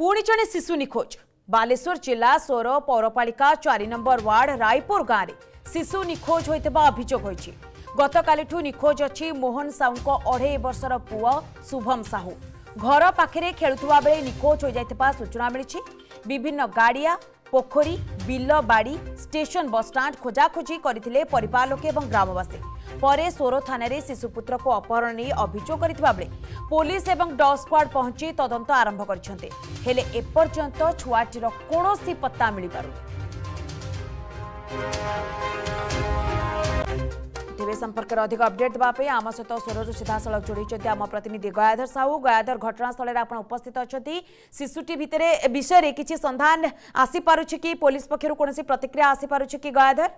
ପୁଣି ଜଣେ ଶିଶୁ ନିଖୋଜ ବାଲେଶ୍ୱର ଜିଲ୍ଲା ସୋର ପୌରପାଳିକା ଚାରି ନମ୍ବର ୱାର୍ଡ ରାୟପୁର ଗାଁରେ ଶିଶୁ ନିଖୋଜ ହୋଇଥିବା ଅଭିଯୋଗ ହୋଇଛି ଗତକାଲିଠୁ ନିଖୋଜ ଅଛି ମୋହନ ସାହୁଙ୍କ ଅଢ଼େଇ ବର୍ଷର ପୁଅ ଶୁଭମ ସାହୁ ଘର ପାଖରେ ଖେଳୁଥିବା ବେଳେ ନିଖୋଜ ହୋଇଯାଇଥିବା ସୂଚନା ମିଳିଛି ବିଭିନ୍ନ ଗାଡ଼ିଆ ପୋଖରୀ ବିଲ ବାଡ଼ି ଷ୍ଟେସନ ବସ୍ଷ୍ଟାଣ୍ଡ ଖୋଜାଖୋଜି କରିଥିଲେ ପରିବାର ଲୋକେ ଏବଂ ଗ୍ରାମବାସୀ ପରେ ସୋର ଥାନାରେ ଶିଶୁପୁତ୍ରକୁ ଅପହରଣ ନେଇ ଅଭିଯୋଗ କରିଥିବା ବେଳେ ପୋଲିସ ଏବଂ ଡଗ୍ ସ୍କ୍ୱାଡ୍ ପହଞ୍ଚି ତଦନ୍ତ ଆରମ୍ଭ କରିଛନ୍ତି ହେଲେ ଏପର୍ଯ୍ୟନ୍ତ ଛୁଆଟିର କୌଣସି ପତ୍ତା ମିଳିପାରୁନି ତେବେ ସମ୍ପର୍କରେ ଅଧିକ ଅପଡେଟ୍ ଦେବା ପାଇଁ ଆମ ସହିତ ସ୍ୱରରୁ ସିଧାସଳଖ ଯୋଡ଼ିଛନ୍ତି ଆମ ପ୍ରତିନିଧି ଗୟାଧର ସାହୁ ଗୟାଧର ଘଟଣାସ୍ଥଳରେ ଆପଣ ଉପସ୍ଥିତ ଅଛନ୍ତି ଶିଶୁଟି ଭିତରେ ବିଷୟରେ କିଛି ସନ୍ଧାନ ଆସିପାରୁଛି କି ପୋଲିସ ପକ୍ଷରୁ କୌଣସି ପ୍ରତିକ୍ରିୟା ଆସିପାରୁଛି କି ଗୟାଧର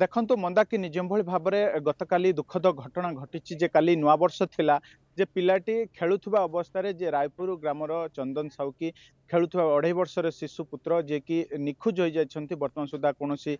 ଦେଖନ୍ତୁ ମନ୍ଦାକିନୀ ଯେଉଁଭଳି ଭାବରେ ଗତକାଲି ଦୁଃଖଦ ଘଟଣା ଘଟିଛି ଯେ କାଲି ନୂଆବର୍ଷ ଥିଲା যে ପିଲାଟି ଖେଳୁଥିବା ଅବସ୍ଥାରେ ଯେ ରାୟପୁର ଗ୍ରାମର ଚନ୍ଦନ ସାଉକି ଖେଳୁଥିବା ଅଢ଼େଇ ବର୍ଷର ଶିଶୁ ପୁତ୍ର ଯିଏକି ନିଖୋଜ ହୋଇଯାଇଛନ୍ତି ବର୍ତ୍ତମାନ ସୁଦ୍ଧା କୌଣସି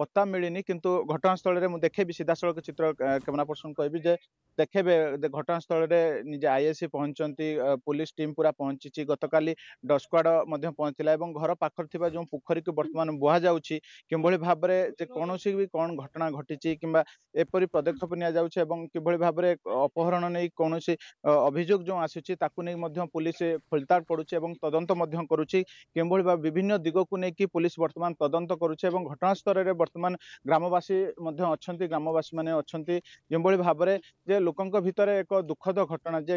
ପତ୍ତା ମିଳିନି କିନ୍ତୁ ଘଟଣାସ୍ଥଳରେ ମୁଁ ଦେଖେଇବି ସିଧାସଳଖ ଚିତ୍ର କ୍ୟାମେରା ପର୍ସନ କହିବି ଯେ ଦେଖେଇବେ ଘଟଣାସ୍ଥଳରେ ନିଜେ ଆଇଏସି ପହଞ୍ଚନ୍ତି ପୋଲିସ ଟିମ୍ ପୁରା ପହଞ୍ଚିଛି ଗତକାଲି ଡସ୍କ୍ୱାଡ଼ ମଧ୍ୟ ପହଞ୍ଚିଲା ଏବଂ ଘର ପାଖରେ ଥିବା ଯେଉଁ ପୋଖରୀକୁ ବର୍ତ୍ତମାନ ବୁହାଯାଉଛି କିଭଳି ଭାବରେ ଯେ କୌଣସି ବି କ'ଣ ଘଟଣା ଘଟିଛି କିମ୍ବା ଏପରି ପଦକ୍ଷେପ ନିଆଯାଉଛି ଏବଂ କିଭଳି ଭାବରେ ଅପହରଣ ନେଇ କୌଣସି କୌଣସି ଅଭିଯୋଗ ଯେଉଁ ଆସୁଛି ତାକୁ ନେଇ ମଧ୍ୟ ପୋଲିସ ଖୋଳତାଡ଼ ପଡ଼ୁଛି ଏବଂ ତଦନ୍ତ ମଧ୍ୟ କରୁଛି କେଉଁଭଳି ଭାବେ ବିଭିନ୍ନ ଦିଗକୁ ନେଇକି ପୋଲିସ ବର୍ତ୍ତମାନ ତଦନ୍ତ କରୁଛି ଏବଂ ଘଟଣାସ୍ଥଳରେ ବର୍ତ୍ତମାନ ଗ୍ରାମବାସୀ ମଧ୍ୟ ଅଛନ୍ତି ଗ୍ରାମବାସୀମାନେ ଅଛନ୍ତି ଯେଉଁଭଳି ଭାବରେ ଯେ ଲୋକଙ୍କ ଭିତରେ ଏକ ଦୁଃଖଦ ଘଟଣା ଯେ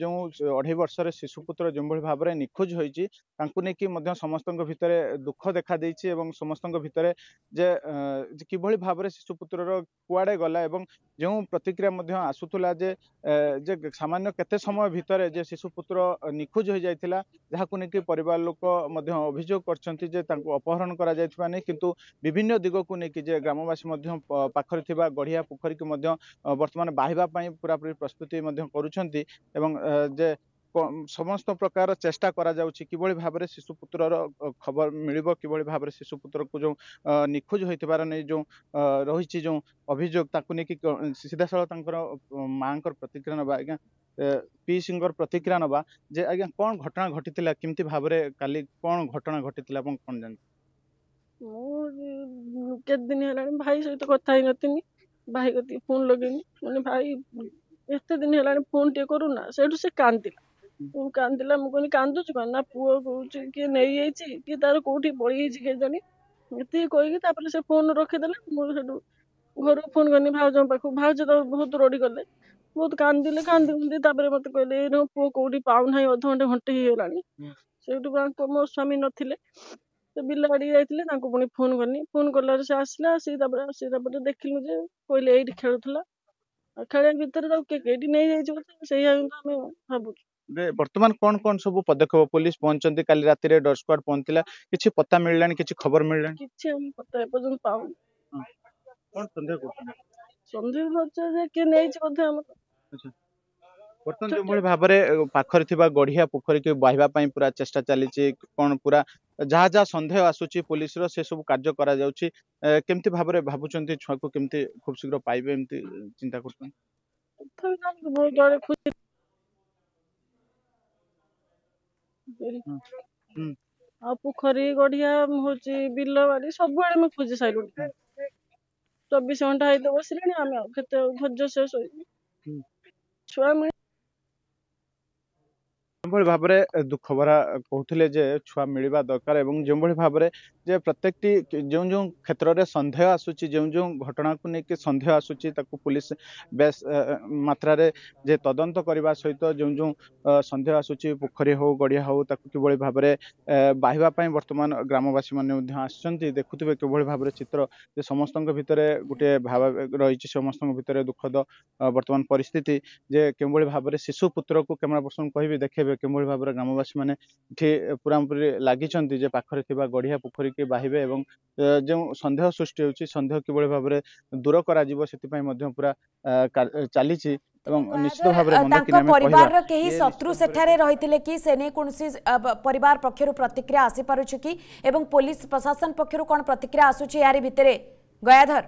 ଯେଉଁ ଅଢ଼େଇ ବର୍ଷର ଶିଶୁପୁତ୍ର ଯେଉଁଭଳି ଭାବରେ ନିଖୋଜ ହୋଇଛି ତାଙ୍କୁ ନେଇକି ମଧ୍ୟ ସମସ୍ତଙ୍କ ଭିତରେ ଦୁଃଖ ଦେଖାଦେଇଛି ଏବଂ ସମସ୍ତଙ୍କ ଭିତରେ ଯେ କିଭଳି ଭାବରେ ଶିଶୁପୁତ୍ରର କୁଆଡ଼େ ଗଲା ଏବଂ ଯେଉଁ ପ୍ରତିକ୍ରିୟା ମଧ୍ୟ ଆସୁଥିଲା ଯେ ଯେ সামান্য কেতে সময় ভিতরে যে শিশু পুত্র নিখোঁজ হয়ে যাই যাহাকু নেই পরিবার লোক মধ্য অভিযোগ করছেন যে তাকে অপহরণ করা যাইথিবা নেই কিন্তু বিভিন্ন দিগকু নেই যে গ্রামবাসী মধ্য পাখরে থিবা গড়িয়া পোখরীকে মধ্য বর্তমান বাহিবা পাই পুরাপুরি প্রস্তুতি মধ্য করুছন্তি এবং যে ସମସ୍ତ ପ୍ରକାର ଚେଷ୍ଟା କରାଯାଉଛି କିଭଳି ଭାବରେ ଶିଶୁପୁତ୍ରର ଖବର ମିଳିବ କିଭଳି ଭାବରେ ଶିଶୁପୁତ୍ରକୁ ଯେଉଁ ନିଖୋଜ ହୋଇଥିବାର ନେଇ ଯେଉଁ ରହିଛି ଯେଉଁ ଅଭିଯୋଗ ତାକୁ ନେଇକି ସିଧାସଳଖ ତାଙ୍କର ମାଆଙ୍କର ପ୍ରତିକ୍ରିୟା ନେବା ଆଜ୍ଞା ପିସିଙ୍କର ପ୍ରତିକ୍ରିୟା ନେବା ଯେ ଆଜ୍ଞା କ'ଣ ଘଟଣା ଘଟିଥିଲା କେମିତି ଭାବରେ କାଲି କ'ଣ ଘଟଣା ଘଟିଥିଲା ଏବଂ କ'ଣ ଜାଣି ମୁଁ କେତେ ଦିନ ହେଲାଣି ଭାଇ ସହିତ କଥା ହେଇନଥିଲି ଭାଇ କତିକି ଫୋନ୍ ଲଗେଇନି ମାନେ ଭାଇ ଏତେ ଦିନ ହେଲାଣି ଫୋନ୍ ଟିକେ କରୁନା ସେଇଠୁ ସେ କାନ୍ଦିଲା ମୁଁ କାନ୍ଦିଲା ମୁଁ କହିଲି କାନ୍ଦୁଛୁ କ'ଣ ନା ପୁଅ କହୁଛି କିଏ ନେଇଯାଇଛି କିଏ ତାର କୋଉଠି ପଳେଇଯାଇଛି କେଜାଣି ଏତିକି କହିକି ତାପରେ ସେ ଫୋନ ରଖିଦେଲେ ମୁଁ ସେଠୁ ଘରକୁ ଫୋନ କଲି ଭାଉଜଙ୍କ ପାଖକୁ ଭାଉଜ ତ ବହୁତ ରଡ଼ି କଲେ ବହୁତ କାନ୍ଦିଲେ କାନ୍ଦି କୁନ୍ଦି ତାପରେ ମତେ କହିଲେ ଏଇ ପୁଅ କୋଉଠି ପାଉନାହିଁ ଅଧଘଣ୍ଟେ ଘଣ୍ଟେ ହେଇଗଲାଣି ସେଇଠୁ ତାଙ୍କ ମୋ ସ୍ୱାମୀ ନଥିଲେ ସେ ବିଲ ଆଡିକି ଯାଇଥିଲେ ତାଙ୍କୁ ପୁଣି ଫୋନ କଲି ଫୋନ କଲାରୁ ସେ ଆସିଲା ଆସିକି ତାପରେ ଆସିକି ତାପରେ ଦେଖିଲୁ ଯେ କହିଲେ ଏଇଠି ଖେଳୁଥିଲା ଖେଳିବା ଭିତରେ ତାକୁ କିଏ କେଇଠି ନେଇଯାଇଛି ବୋଧେ ସେଇଆ ଆମେ ଭାବୁଛୁ ଯେ ବର୍ତ୍ତମାନ କ'ଣ କ'ଣ ସବୁ ପଦକ୍ଷେପ ପୋଲିସ ପହଞ୍ଚନ୍ତି କାଲି ରାତିରେ ଡର ସ୍କ୍ୱାଡ ପହଞ୍ଚିଲା କିଛି ପତ୍ତା ମିଳିଲାଣି କିଛି ଖବର ମିଳିଲାଣି କିଛି ଆମେ ପତ୍ତା ଏପର୍ଯ୍ୟନ୍ତ ପାଉନି କ'ଣ ସନ୍ଦେହ କରୁଛନ୍ତି ସନ୍ଦେହ କରୁଛ ଯେ କିଏ ନେଇଛି ବୋଧେ ଆମ ବର୍ତ୍ତମାନ ଭଳି ଭାବରେ ପାଖରେ ଥିବା ଗଢ଼ିଆ ପୋଖରୀକୁ ବାହିବା ପାଇଁ ପୁରା ଚେଷ୍ଟା ଚାଲିଛି କ'ଣ ପୁରା ଯାହା ଯାହା ସନ୍ଦେହ ଆସୁଛି ପୋଲିସର ସବୁ କାର୍ଯ୍ୟ କରାଯାଉଛି କେମିତି ଭାବରେ ଭାବୁଛନ୍ତି ଛୁଆକୁ କେମିତି ଖୁବ ଶୀଘ୍ର ପାଇବେ ଏମିତି ଚିନ୍ତା କରୁଛନ୍ତି आ पोखरी गढ़िया हूँ बिलवाड़ी सब खोज सारे चौबीस घंटा बस लेते खोज से छुआ যেভাবে ভাবে দুঃখ ভরা কুলে যে ছুয়া মিলবা দরকার এবং যেভাবে ভাবে যে প্রত্যেকটি যে যে ক্ষেত্রে সন্দেহ আসুচি যে যে ঘটনাকে নিয়ে সন্দেহ আসুচি তাকে পুলিশ বেশ মাত্রার যে তদন্ত করা সহিত যে যে সন্দেহ আসুচি পোখরী হো গড়িয়া হো তাকে কিভাবে ভাবে বাহিবা বর্তমান গ্রামবাসী মানে আসছেন দেখুবে কিভাবে ভাবে চিত্র যে সমস্ত ভিতরে গোটিয়ে ভাব রয়েছে সমস্ত ভিতরে দুঃখদ বর্তমান পরিস্থিতি যে কিভাবে ভাবে শিশু পুত্রকে ক্যামেরা পর্সন কহবি দেখেবে କେଉଁଭଳି ଭାବରେ ଗ୍ରାମବାସୀମାନେ ଏଠି ପୁରାପୁରି ଲାଗିଛନ୍ତି ଯେ ପାଖରେ ଥିବା ଗଢ଼ିଆ ପୋଖରୀକି ବାହିବେ ଏବଂ ଯେଉଁ ସନ୍ଦେହ ସୃଷ୍ଟି ହେଉଛି ସନ୍ଦେହ କିଭଳି ଭାବରେ ଦୂର କରାଯିବ ସେଥିପାଇଁ ମଧ୍ୟ ପୁରା ଚାଲିଛି এবং নিশ্চিত ভাবে তাঙ্ক পরিবারর কেহি শত্রু সেঠারে রহিলে কি সে নেই কোনসি পরিবার পক্ষর প্রতিক্রিয়া আসি পারুছি কি এবং পুলিশ প্রশাসন পক্ষর কোন প্রতিক্রিয়া আসুচি ইয়ারি ভিতরে গয়াধর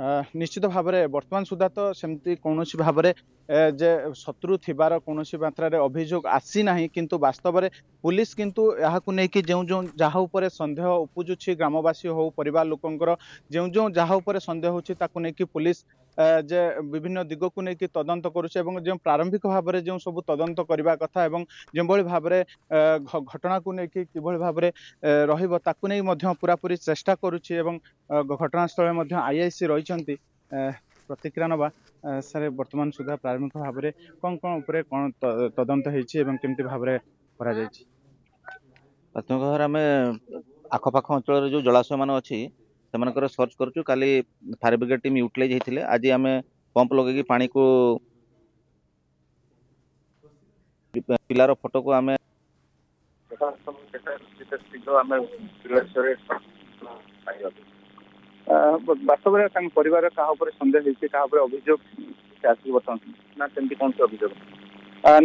ନିଶ୍ଚିତ ଭାବରେ ବର୍ତ୍ତମାନ ସୁଦ୍ଧା ତ ସେମିତି କୌଣସି ଭାବରେ ଯେ ଶତ୍ରୁ ଥିବାର କୌଣସି ମାତ୍ରାରେ ଅଭିଯୋଗ ଆସିନାହିଁ କିନ୍ତୁ ବାସ୍ତବରେ ପୁଲିସ କିନ୍ତୁ ଏହାକୁ ନେଇକି ଯେଉଁ ଯେଉଁ ଯାହା ଉପରେ ସନ୍ଦେହ ଉପୁଜୁଛି ଗ୍ରାମବାସୀ ହେଉ ପରିବାର ଲୋକଙ୍କର ଯେଉଁ ଯେଉଁ ଯାହା ଉପରେ ସନ୍ଦେହ ହେଉଛି ତାକୁ ନେଇକି ପୁଲିସ ଯେ ବିଭିନ୍ନ ଦିଗକୁ ନେଇକି ତଦନ୍ତ କରୁଛେ ଏବଂ ଯେଉଁ ପ୍ରାରମ୍ଭିକ ଭାବରେ ଯେଉଁ ସବୁ ତଦନ୍ତ କରିବା କଥା ଏବଂ ଯେଉଁଭଳି ଭାବରେ ଘଟଣାକୁ ନେଇକି କିଭଳି ଭାବରେ ରହିବ ତାକୁ ନେଇ ମଧ୍ୟ ପୁରାପୁରି ଚେଷ୍ଟା କରୁଛି ଏବଂ ଘଟଣାସ୍ଥଳରେ ମଧ୍ୟ ଆଇଆଇସି ରହିଛନ୍ତି ପ୍ରତିକ୍ରିୟା ନେବା ସାର୍ ବର୍ତ୍ତମାନ ସୁଦ୍ଧା ପ୍ରାରମ୍ଭିକ ଭାବରେ କ'ଣ କ'ଣ ଉପରେ କ'ଣ ତଦନ୍ତ ହେଇଛି ଏବଂ କେମିତି ଭାବରେ କରାଯାଇଛି ପ୍ରାଥମିକ ଭାବରେ ଆମେ ଆଖପାଖ ଅଞ୍ଚଳରେ ଯେଉଁ ଜଳାଶୟମାନ ଅଛି ସେମାନଙ୍କର ସର୍ଚ୍ଚ କରୁଛୁ କାଲି ଫାୟାର ବ୍ରିଗେଡ଼ ଟିମ୍ ୟୁଟିଲାଇଜ୍ ହେଇଥିଲେ ଆଜି ଆମେ ପମ୍ପ ଲଗେଇକି ପାଣିକୁ ପିଲାର ଫଟୋକୁ ଆମେ ବାସ୍ତବରେ ତାଙ୍କ ପରିବାର କାହା ଉପରେ ସନ୍ଦେହ ହେଇଛି କାହା ଉପରେ ଅଭିଯୋଗ ଆସିଛି ବର୍ତ୍ତମାନ ନା ସେମିତି କୌଣସି ଅଭିଯୋଗ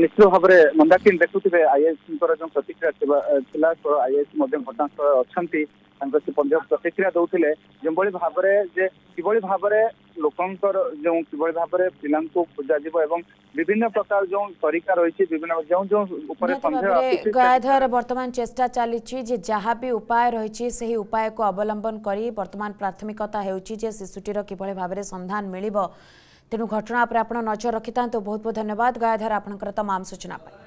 ନିଶ୍ଚିତ ଭାବରେ ମନ୍ଦାକିନ୍ ଦେଖୁଥିବେ ଆଇଆଇସିଙ୍କର ଯେଉଁ ପ୍ରତିକ୍ରିୟା ଥିଲା ଆଇଆଇସି ମଧ୍ୟ ଘଟଣାସ୍ଥଳରେ ଅଛନ୍ତି से पंजाब प्रतिक्रिया दौले जो भाव में किभली भाव में लोकंर जो किभली भाव में पिला खोजाव विभिन्न प्रकार जो तरीका रही विभिन्न जो जो गायधर बर्तमान चेष्टा चली जहां भी उपाय रही उपाय को अवलंबन कर बर्तमान प्राथमिकता हो शिशुटर किभली सन्धान मिल तेणु घटना पर आप नजर रखि था बहुत बहुत धन्यवाद गायधर आपंकर तमाम सूचना पर